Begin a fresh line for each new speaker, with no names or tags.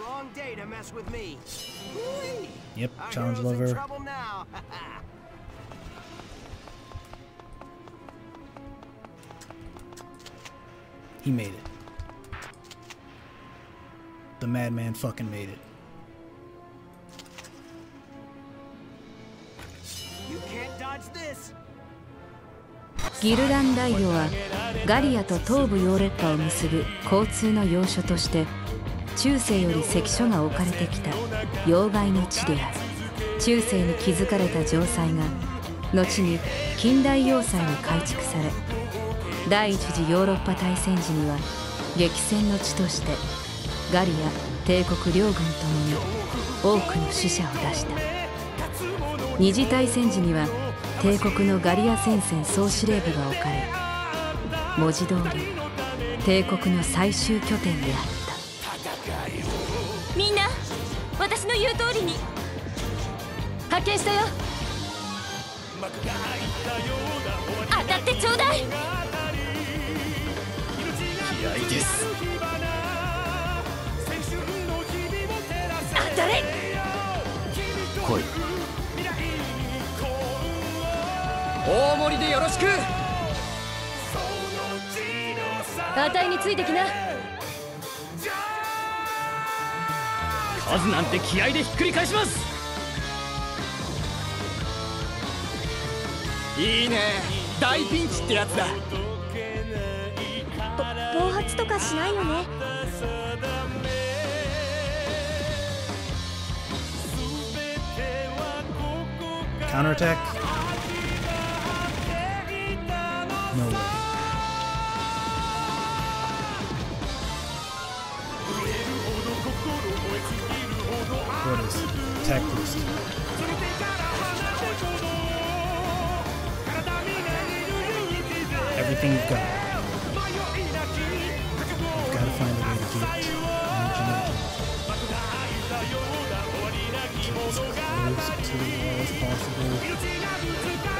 wrong day to mess with me.
Yep, challenge lover. He made it. The madman fucking made it.
you can't dodge this.
ギルラン大王はガリアと東部ヨーロッパを結ぶ交通の要所として中世より関所が置かれてきた要害の地である。中世に築かれた城塞が後に近代要塞に改築され第一次ヨーロッパ大戦時には激戦の地としてガリア帝国両軍ともに多くの死者を出した。二次大戦時には帝国のガリア戦線総司令部が置かれ文字通り帝国の最終拠点であっ私の言う通りに。発見したよ。当たってちょうだい。
気合です。
当たれ。
来い。大盛りでよろしく。
あたいについてきな
数なんて気合でひっくり返しますいいね大ピンチってやつだ
暴発とかしないよね
Counterattack? No way. Attack boost? Everything you've got. You've got to find a way to get energy as close to the wall as possible.